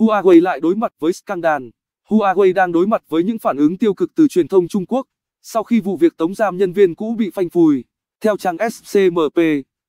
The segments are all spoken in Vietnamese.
Huawei lại đối mặt với scandal. Huawei đang đối mặt với những phản ứng tiêu cực từ truyền thông Trung Quốc sau khi vụ việc tống giam nhân viên cũ bị phanh phui. Theo trang SCMP,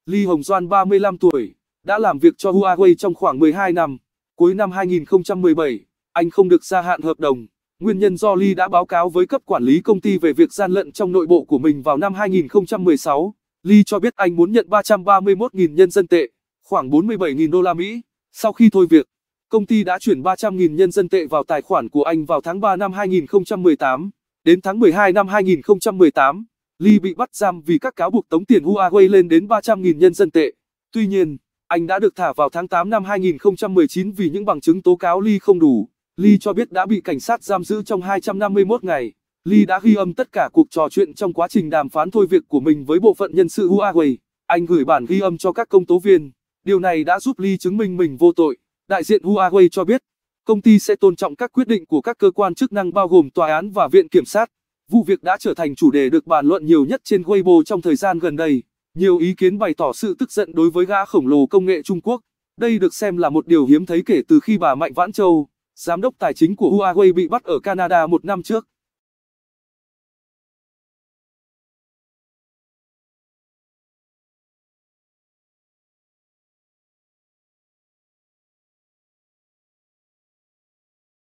Lee Hồng Doan 35 tuổi, đã làm việc cho Huawei trong khoảng 12 năm. Cuối năm 2017, anh không được gia hạn hợp đồng. Nguyên nhân do Lee đã báo cáo với cấp quản lý công ty về việc gian lận trong nội bộ của mình vào năm 2016. Lee cho biết anh muốn nhận 331.000 nhân dân tệ, khoảng 47.000 đô la Mỹ. Sau khi thôi việc, công ty đã chuyển 300.000 nhân dân tệ vào tài khoản của anh vào tháng 3 năm 2018. Đến tháng 12 năm 2018, Lee bị bắt giam vì các cáo buộc tống tiền Huawei lên đến 300.000 nhân dân tệ. Tuy nhiên, anh đã được thả vào tháng 8 năm 2019 vì những bằng chứng tố cáo Lee không đủ. Lee cho biết đã bị cảnh sát giam giữ trong 251 ngày. Lee đã ghi âm tất cả cuộc trò chuyện trong quá trình đàm phán thôi việc của mình với bộ phận nhân sự Huawei. Anh gửi bản ghi âm cho các công tố viên. Điều này đã giúp Lee chứng minh mình vô tội. Đại diện Huawei cho biết, công ty sẽ tôn trọng các quyết định của các cơ quan chức năng bao gồm tòa án và viện kiểm sát. Vụ việc đã trở thành chủ đề được bàn luận nhiều nhất trên Weibo trong thời gian gần đây. Nhiều ý kiến bày tỏ sự tức giận đối với gã khổng lồ công nghệ Trung Quốc. Đây được xem là một điều hiếm thấy kể từ khi bà Mạnh Vãn Châu, giám đốc tài chính của Huawei bị bắt ở Canada một năm trước.